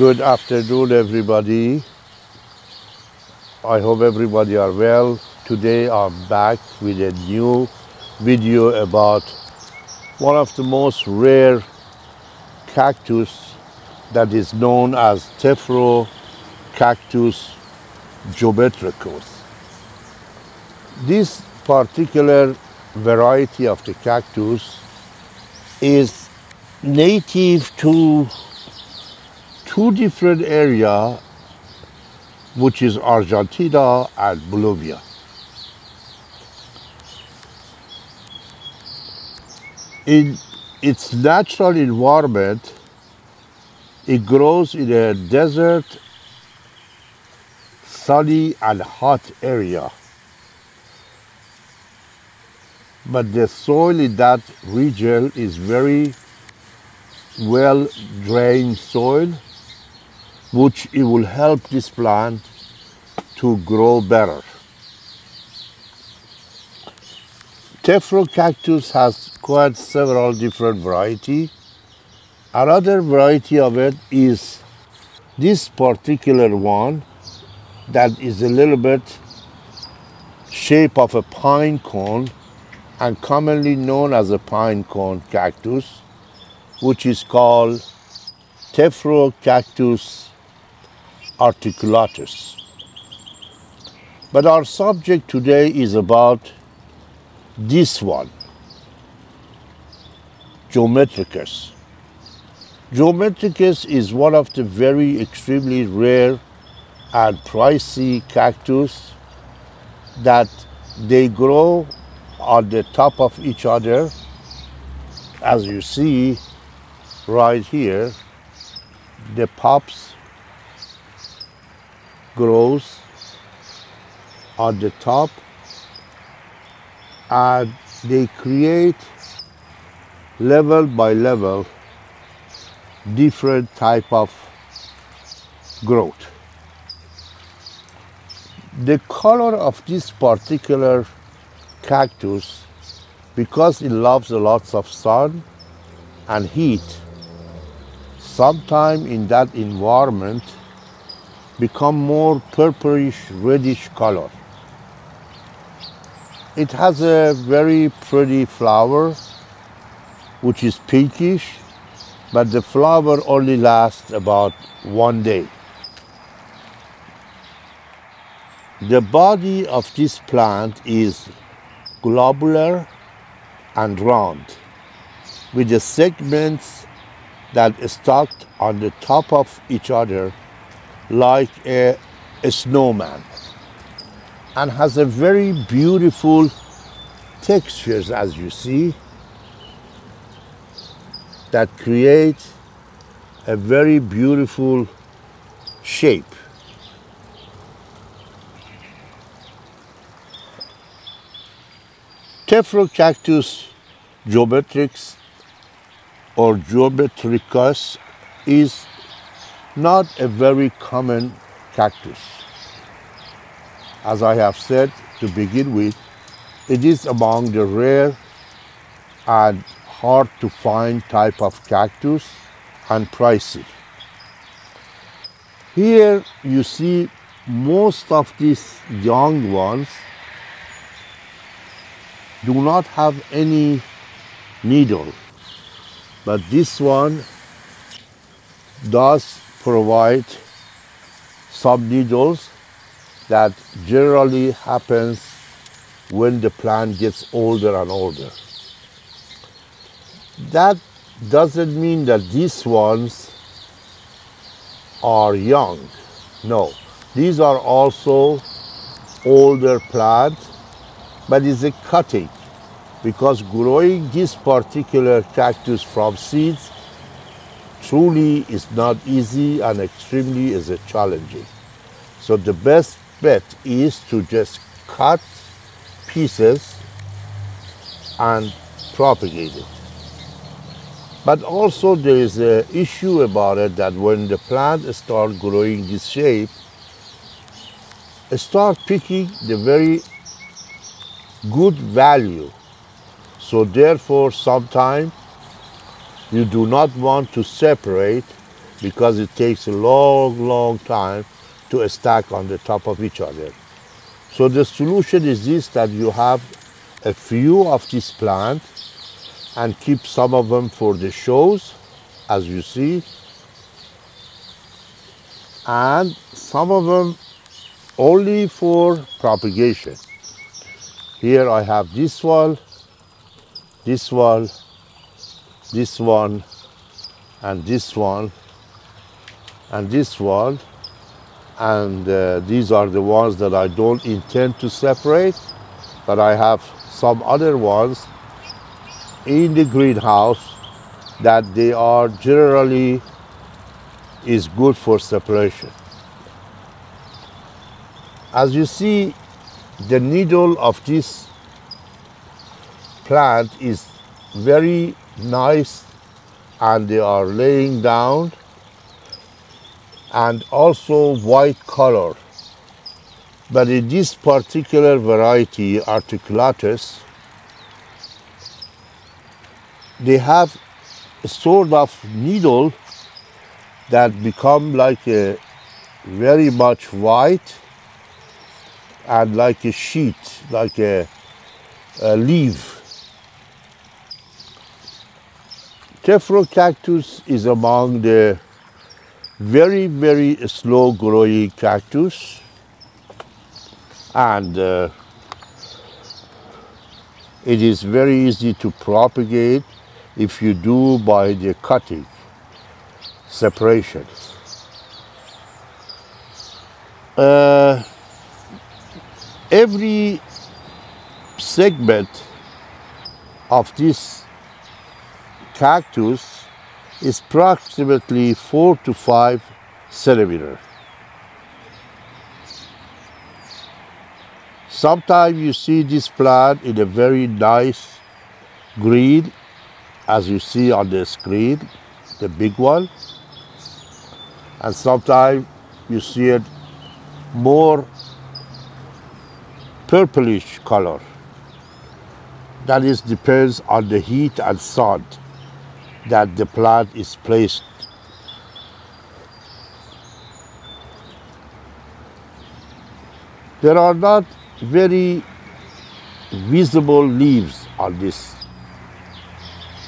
Good afternoon, everybody. I hope everybody are well. Today I'm back with a new video about one of the most rare cactus that is known as Tephro cactus geometricus. This particular variety of the cactus is native to two different area which is Argentina and Bolivia. In its natural environment, it grows in a desert, sunny and hot area. But the soil in that region is very well drained soil which it will help this plant to grow better. Tephrocactus has quite several different variety. Another variety of it is this particular one that is a little bit shape of a pine cone and commonly known as a pine cone cactus, which is called Tephrocactus articulatus. But our subject today is about this one, Geometricus. Geometricus is one of the very extremely rare and pricey cactus that they grow on the top of each other as you see right here the pops grows at the top and they create level by level different type of growth. The color of this particular cactus, because it loves a lots of sun and heat, sometime in that environment become more purplish reddish color. It has a very pretty flower which is pinkish but the flower only lasts about one day. The body of this plant is globular and round with the segments that stacked on the top of each other like a, a snowman and has a very beautiful textures as you see that create a very beautiful shape. Tephrocactus geometrix or geometricus is not a very common cactus. As I have said to begin with, it is among the rare and hard to find type of cactus and pricey. Here you see most of these young ones do not have any needle, but this one does provide some needles that generally happens when the plant gets older and older. That doesn't mean that these ones are young. No, these are also older plants, but it's a cutting because growing this particular cactus from seeds truly is not easy and extremely is a challenging. So the best bet is to just cut pieces and propagate it. But also there is an issue about it that when the plant start growing this shape, it start picking the very good value. So therefore sometimes you do not want to separate because it takes a long, long time to stack on the top of each other. So the solution is this, that you have a few of this plant and keep some of them for the shows, as you see, and some of them only for propagation. Here I have this one, this one, this one, and this one, and this one, and uh, these are the ones that I don't intend to separate, but I have some other ones in the greenhouse that they are generally is good for separation. As you see, the needle of this plant is very nice and they are laying down and also white color. But in this particular variety, articulatus, they have a sort of needle that become like a very much white and like a sheet, like a, a leaf. Tephro is among the very, very slow growing cactus and uh, it is very easy to propagate if you do by the cutting separation. Uh, every segment of this cactus is approximately four to five centimeter. Sometimes you see this plant in a very nice green, as you see on the screen, the big one. And sometimes you see it more purplish color. That is depends on the heat and sun that the plant is placed. There are not very visible leaves on this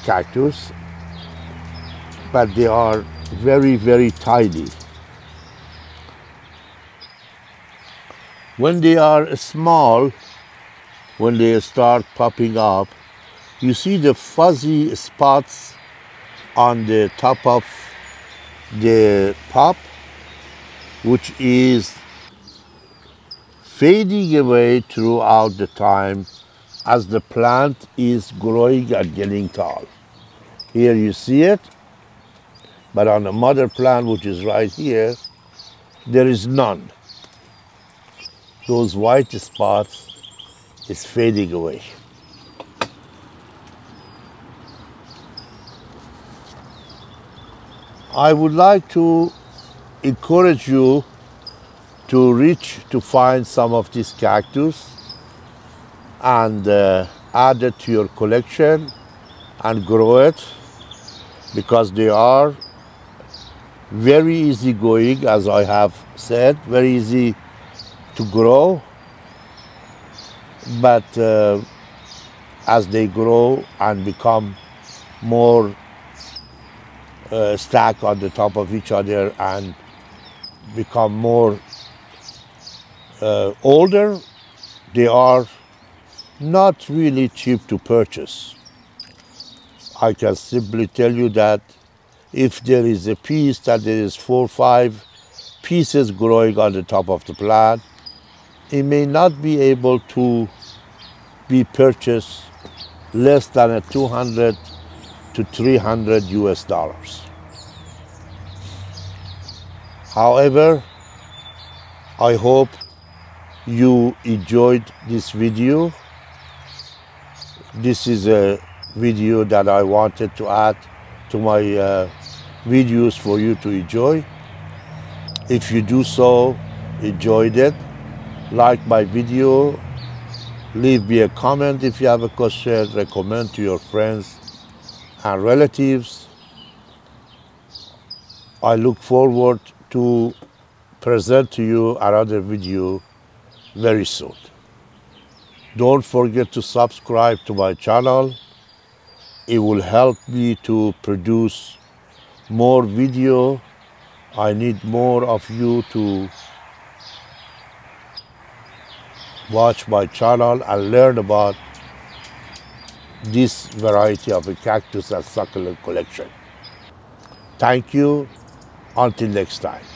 cactus, but they are very, very tiny. When they are small, when they start popping up, you see the fuzzy spots on the top of the pop, which is fading away throughout the time as the plant is growing and getting tall. Here you see it, but on the mother plant, which is right here, there is none. Those white spots is fading away. I would like to encourage you to reach to find some of these cactus and uh, add it to your collection and grow it because they are very easy going as I have said very easy to grow. But uh, as they grow and become more uh, stack on the top of each other and become more uh, older, they are not really cheap to purchase. I can simply tell you that if there is a piece that there is four or five pieces growing on the top of the plant, it may not be able to be purchased less than a 200 to 300 US dollars. However, I hope you enjoyed this video. This is a video that I wanted to add to my uh, videos for you to enjoy. If you do so, enjoyed it, like my video, leave me a comment if you have a question, recommend to your friends and relatives I look forward to present to you another video very soon. Don't forget to subscribe to my channel. It will help me to produce more video. I need more of you to watch my channel and learn about this variety of a cactus and succulent collection. Thank you. Until next time.